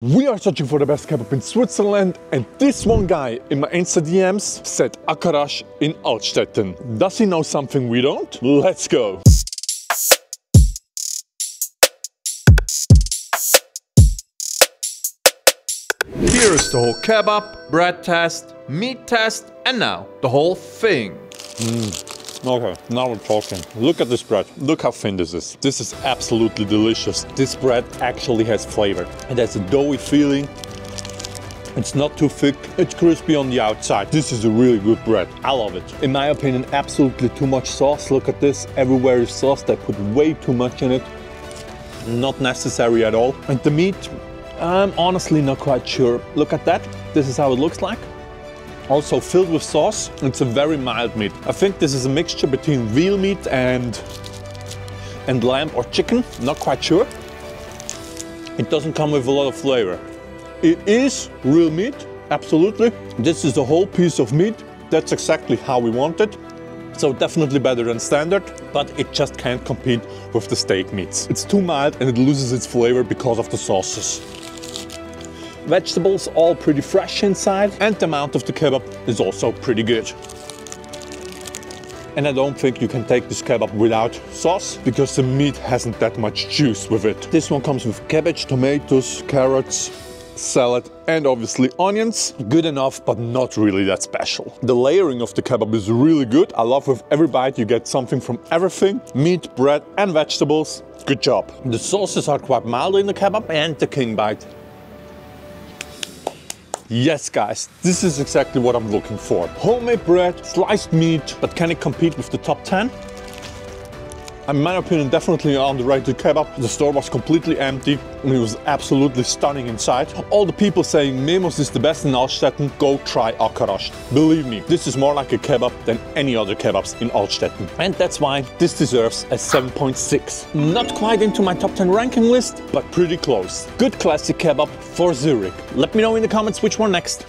We are searching for the best kebab in Switzerland, and this one guy in my Insta DMs said Arkadas in Altstetten. Does he know something we don't? Let's go! Here's the whole kebab, bread test, meat test, and now the whole thing. Hmm. Okay, now we're talking. Look at this bread. Look how thin this is. This is absolutely delicious. This bread actually has flavor. It has a doughy feeling. It's not too thick. It's crispy on the outside. This is a really good bread. I love it. In my opinion, absolutely too much sauce. Look at this. Everywhere is sauce. They put way too much in it. Not necessary at all. And the meat, I'm honestly not quite sure. Look at that. This is how it looks like also filled with sauce. It's a very mild meat. I think this is a mixture between veal meat and and lamb or chicken, not quite sure. It doesn't come with a lot of flavor. It is real meat, absolutely. This is a whole piece of meat. That's exactly how we want it. So definitely better than standard, but it just can't compete with the steak meats. It's too mild and it loses its flavor because of the sauces. Vegetables all pretty fresh inside and the amount of the kebab is also pretty good. And I don't think you can take this kebab without sauce because the meat hasn't that much juice with it. This one comes with cabbage, tomatoes, carrots, salad and obviously onions. Good enough, but not really that special. The layering of the kebab is really good. I love with every bite you get something from everything. Meat, bread and vegetables. Good job. The sauces are quite mild in the kebab and the king bite Yes, guys, this is exactly what I'm looking for. Homemade bread, sliced meat, but can it compete with the top 10? In my opinion, definitely underrated kebab. The store was completely empty and it was absolutely stunning inside. All the people saying Memos is the best in Altstetten, go try Arkadas. Believe me, this is more like a kebab than any other kebabs in Altstetten. And that's why this deserves a 7.6. Not quite into my top 10 ranking list, but pretty close. Good classic kebab for Zurich. Let me know in the comments which one next.